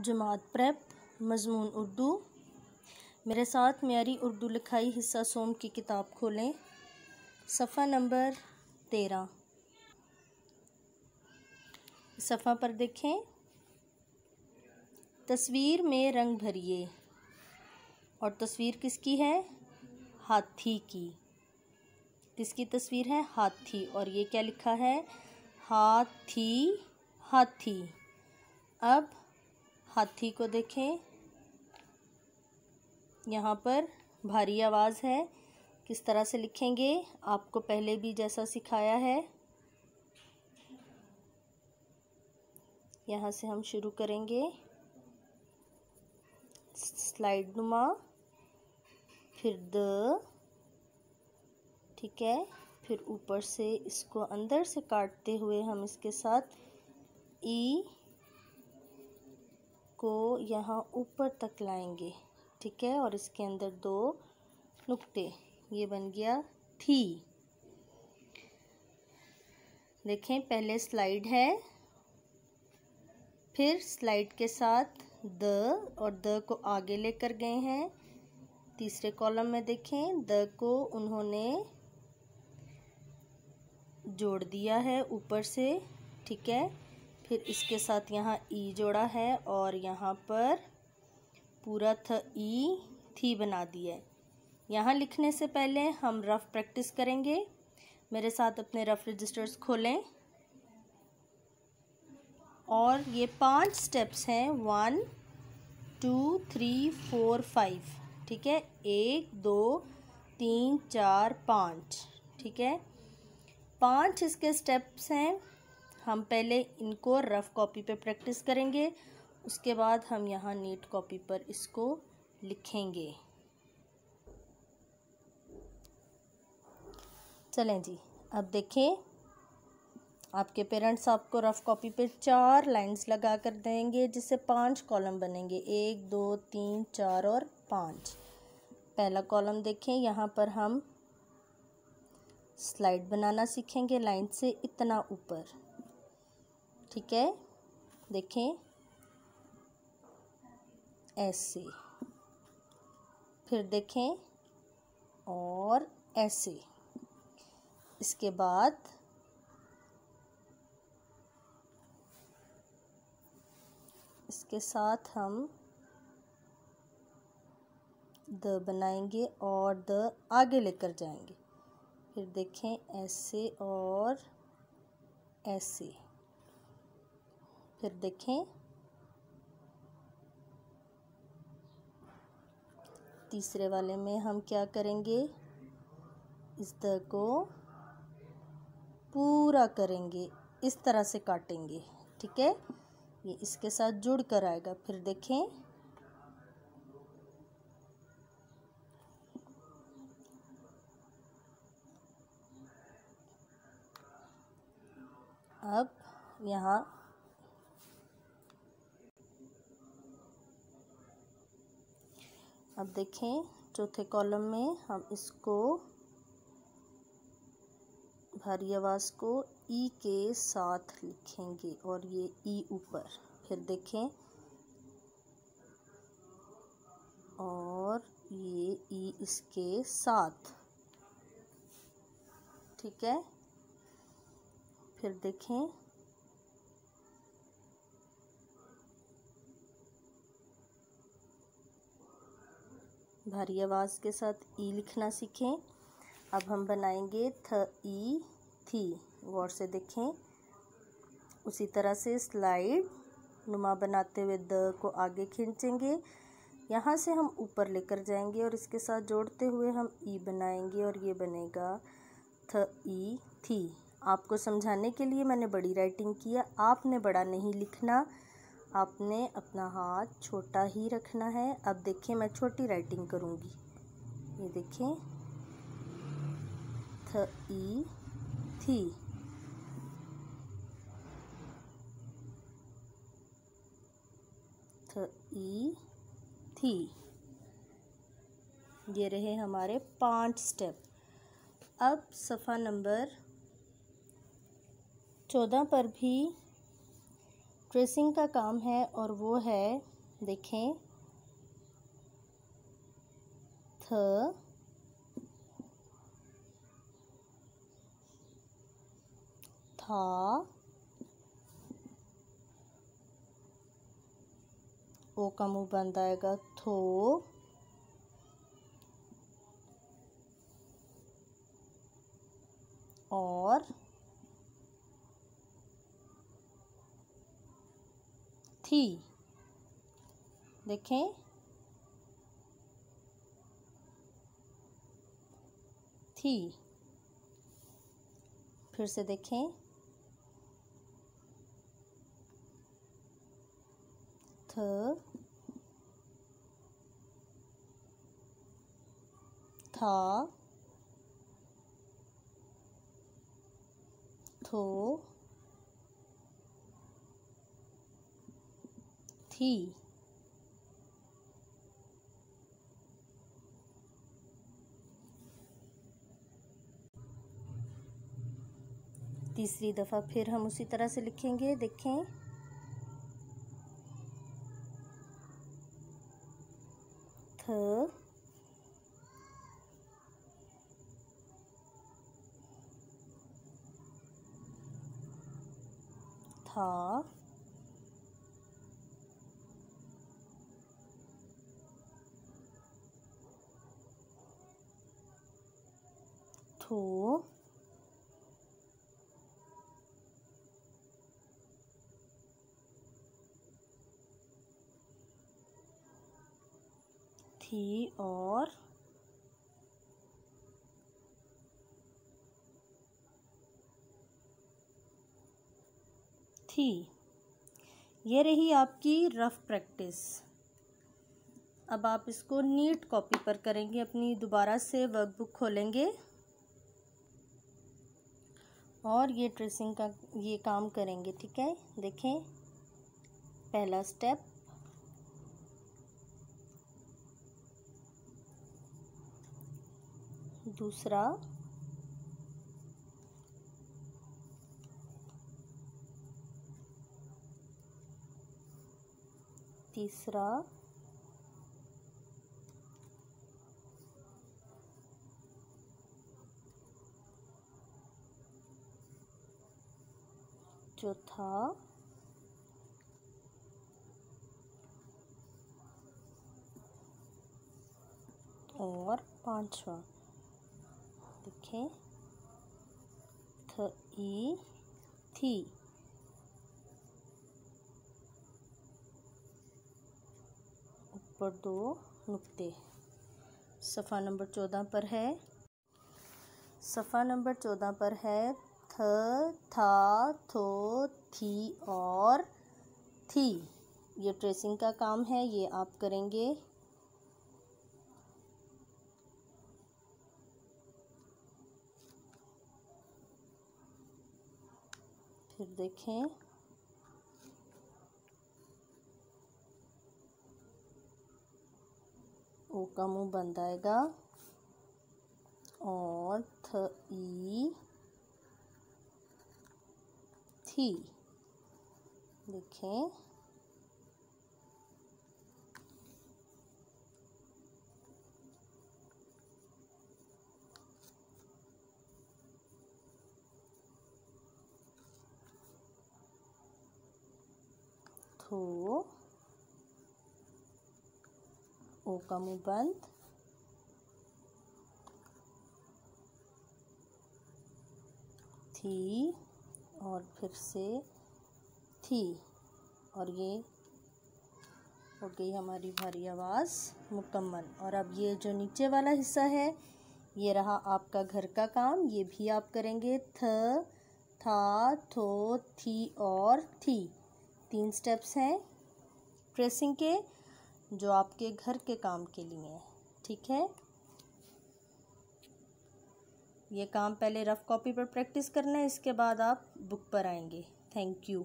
जमात prep, मजमून उर्दू। मेरे साथ मेरी उर्दू लिखाई हिस्सा सोम की किताब खोलें। सफ़ा नंबर तेरह। सफ़ा पर देखें। तस्वीर में रंग भरिए। और तस्वीर किसकी है? हाथी की। किसकी तस्वीर है? हाथी। और ये क्या लिखा है? हाथी हाथी। अब हाथी को देखें। यहाँ पर भारी आवाज़ है। किस तरह से लिखेंगे? आपको पहले भी जैसा सिखाया है। यहाँ से हम शुरू करेंगे। स्लाइड नुमा। फिर द। ठीक है। फिर ऊपर से इसको अंदर से काटते हुए हम इसके साथ ई। को यहाँ ऊपर तक लाएँगे, ठीक है? और इसके अंदर दो नुक्ते। ये बन गया थी देखें, पहले स्लाइड है, फिर स्लाइड के साथ द और द को आगे लेकर गए हैं। तीसरे कॉलम में देखें, द को उन्होंने जोड़ दिया है ऊपर से, ठीक है? फिर इसके साथ यहाँ ई जोड़ा है और यहाँ पर पूरा थ ई थी बना दिया है। यहाँ लिखने से पहले हम रफ़ प्रैक्टिस करेंगे। मेरे साथ अपने रफ़ रजिस्टर्स खोलें। और ये पाँच स्टेप्स हैं। One two three four five ठीक है? एक, दो, तीन, चार, पाँच। ठीक है? पाँच इसके स्टेप्स हैं। हम पहले इनको रफ़ कॉपी पे प्रैक्टिस करेंगे, उसके बाद हम यहाँ नीट कॉपी पर इसको लिखेंगे। चलें जी, अब देखें, आपके पेरेंट्स आपको रफ़ कॉपी पे चार लाइंस लगा कर देंगे, जिससे पाँच कॉलम बनेंगे। एक, दो, तीन, चार और पाँच। पहला कॉलम देखें, यहाँ पर हम स्लाइड बनाना सीखेंगे लाइन से इतना ऊपर। ठीक है? देखें। ऐसे। फिर देखें। और ऐसे। इसके बाद इसके साथ हम द बनाएँगे और द आगे लेकर जाएँगे। फिर देखें ऐसे और ऐसे। फिर देखें। तीसरे वाले में हम क्या करेंगे? इस द को पूरा करेंगे, इस तरह से काटेंगे, ठीक है? ये इसके साथ जुड़ कर आएगा, फिर देखें। अब यहाँ अब देखें, चौथे कॉलम में हम इसको भारी आवाज़ को ई के साथ लिखेंगे और ये ई ऊपर। फिर देखें, और ये ई इसके साथ। ठीक है? फिर देखें भारी आवाज़ के साथ ई लिखना सीखें। अब हम बनाएँगे थ ई थी गौर से देखें। उसी तरह से स्लाइड नुमा बनाते हुए द को आगे खींचेंगे। यहाँ से हम ऊपर लेकर जाएँगे और इसके साथ जोड़ते हुए हम ई बनाएँगे और ये बनेगा थ ई थी आपको समझाने के लिए मैंने बड़ी राइटिंग किया आपने बड़ा नहीं लिखना। आपने अपना हाथ छोटा ही रखना है। अब देखिए मैं छोटी राइटिंग करूँगी। ये देखें थ, ई, थी। थ, ई, थी। ये रहे हमारे पाँच स्टेप अब सफ़ा नंबर चौदह पर भी ट्रेसिंग का काम है और वो है, देखें, थ, था ओ का मुँह बंद आएगा, थो और थी देखें। थी। फिर से देखें। थ। था। थो थी तीसरी दफ़ा फिर हम उसी तरह से लिखेंगे देखें। थ। था। थो थी और थी ये रही आपकी रफ प्रैक्टिस अब आप इसको नीट कॉपी पर करेंगे, अपनी दोबारा से वर्कबुक खोलेंगे। और ये ट्रेसिंग का ये काम करेंगे ठीक है? देखें पहला स्टेप दूसरा तीसरा चौथा और पांचवा, देखें, थ थी। ऊपर दो नुक्ते सफ़ा नंबर चौदह पर है। सफ़ा नंबर चौदह पर है थ था, थो, थी और थी। ये ट्रेसिंग का काम है, ये आप करेंगे। फिर देखें। ओ का मुँह बंद आएगा। और थ, ई। थी। देखें। थो ओ का मुँह बंद। थी। और फिर से थी। और ये हो गई हमारी भारी आवाज़ मुकम्मल। और अब ये जो नीचे वाला हिस्सा है, ये रहा आपका घर का काम। ये भी आप करेंगे थ, था, थो, थी और थी। तीन स्टेप्स हैं ट्रेसिंग के, जो आपके घर के काम के लिए हैं। ठीक है? ये काम पहले रफ़ कॉपी पर प्रैक्टिस करना है, इसके बाद आप बुक पर आएँगे। Thank you